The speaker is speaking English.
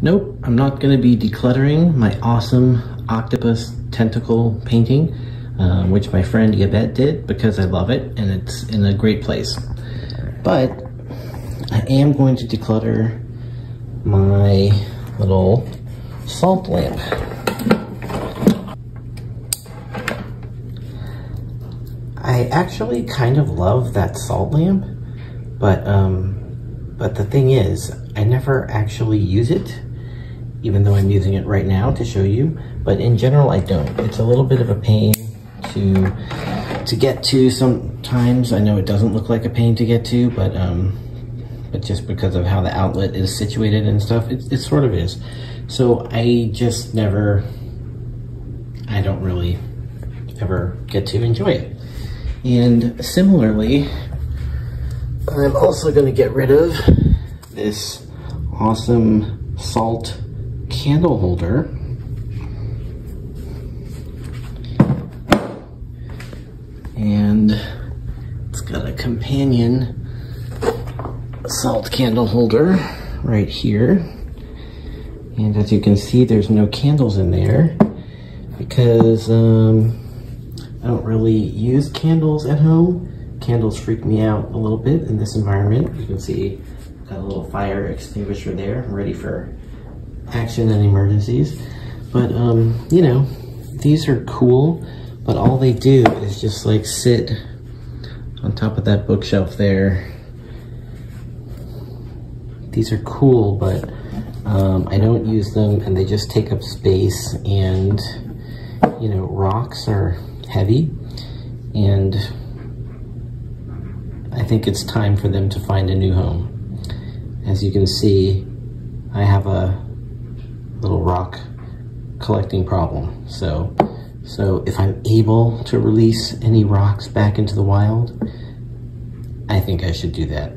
Nope, I'm not going to be decluttering my awesome octopus tentacle painting, uh, which my friend Yvette did because I love it and it's in a great place. But I am going to declutter my little salt lamp. I actually kind of love that salt lamp, but um, but the thing is, I never actually use it even though I'm using it right now to show you, but in general I don't. It's a little bit of a pain to to get to sometimes. I know it doesn't look like a pain to get to, but um, but just because of how the outlet is situated and stuff, it, it sort of is. So I just never, I don't really ever get to enjoy it. And similarly, I'm also gonna get rid of this awesome salt candle holder. And it's got a companion salt candle holder right here. And as you can see, there's no candles in there because um, I don't really use candles at home. Candles freak me out a little bit in this environment. You can see got a little fire extinguisher there. I'm ready for action and emergencies. But, um, you know, these are cool, but all they do is just like sit on top of that bookshelf there. These are cool, but um, I don't use them and they just take up space and, you know, rocks are heavy and I think it's time for them to find a new home. As you can see, I have a little rock collecting problem. So, so if I'm able to release any rocks back into the wild, I think I should do that.